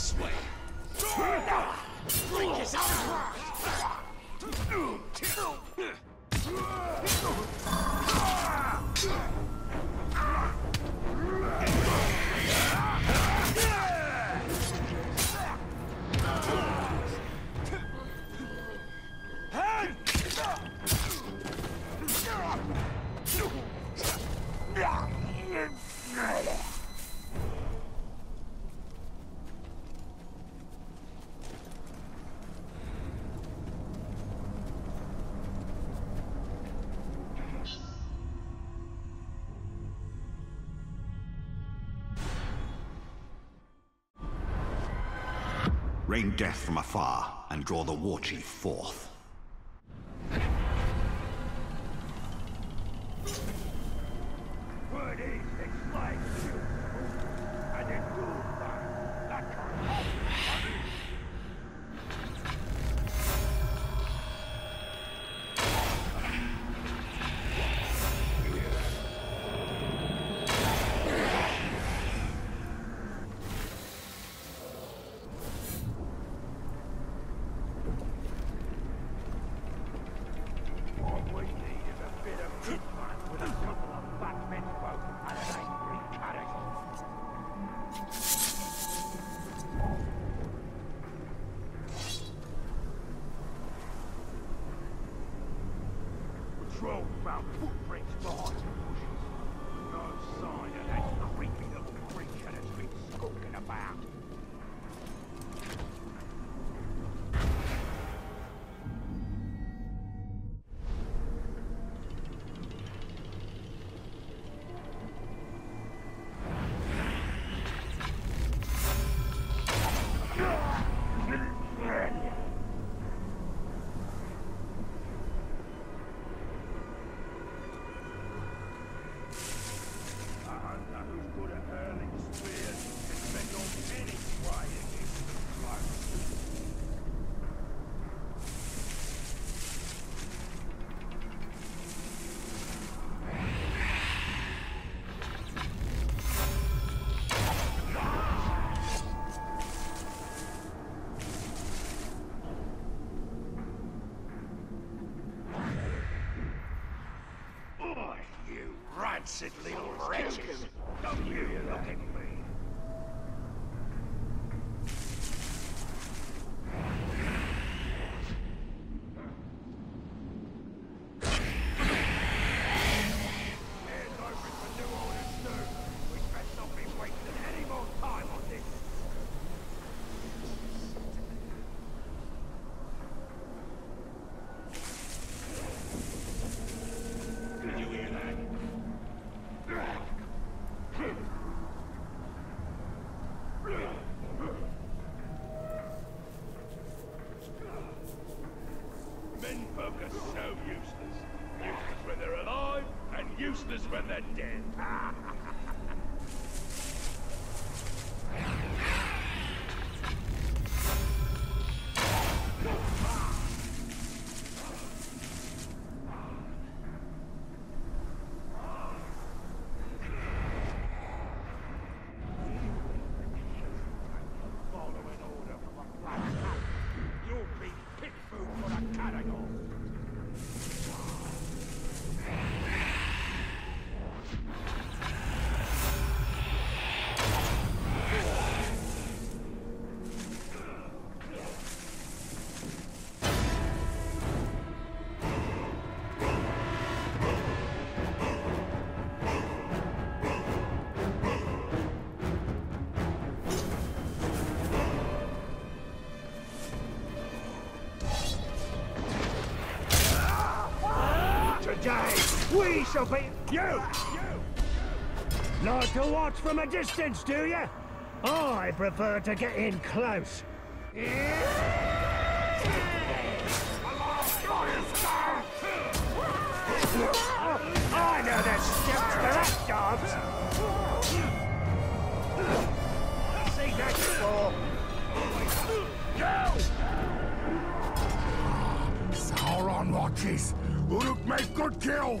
this way. Rain death from afar, and draw the war chief forth. Patrol found footprints behind the bushes. No sign of that creepy little creature that's been skulking about. Little wretches! Useless when they're dead. we shall be... You! You! Like to watch from a distance, do you? I prefer to get in close. I know the steps to that, dogs! See that before? Sauron watches. Uruk make good kill.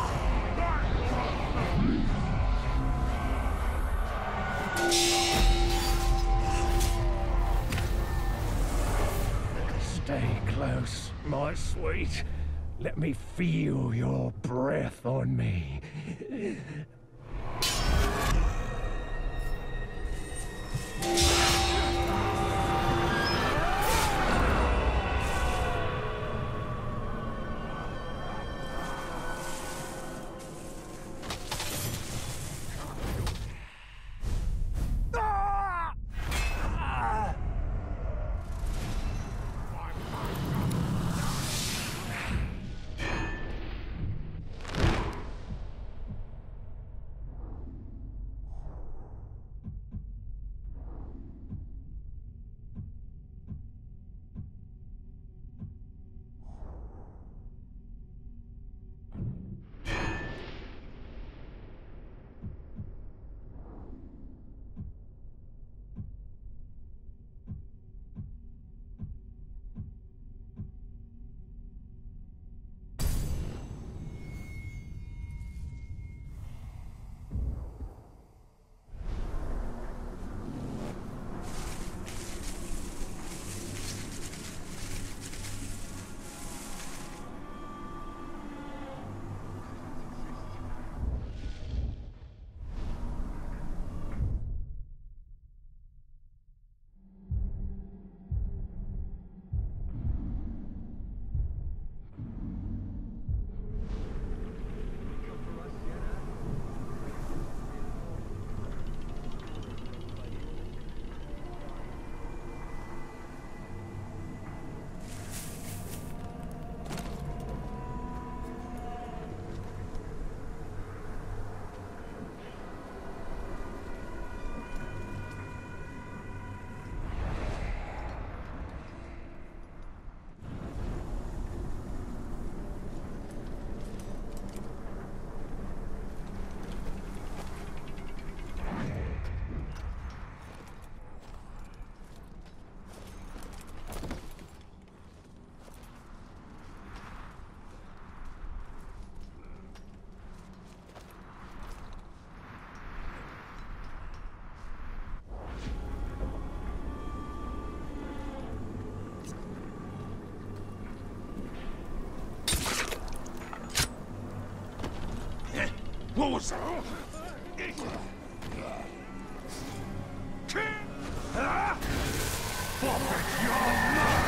sweet. Let me feel your breath on me. Horse! Forfeit your life!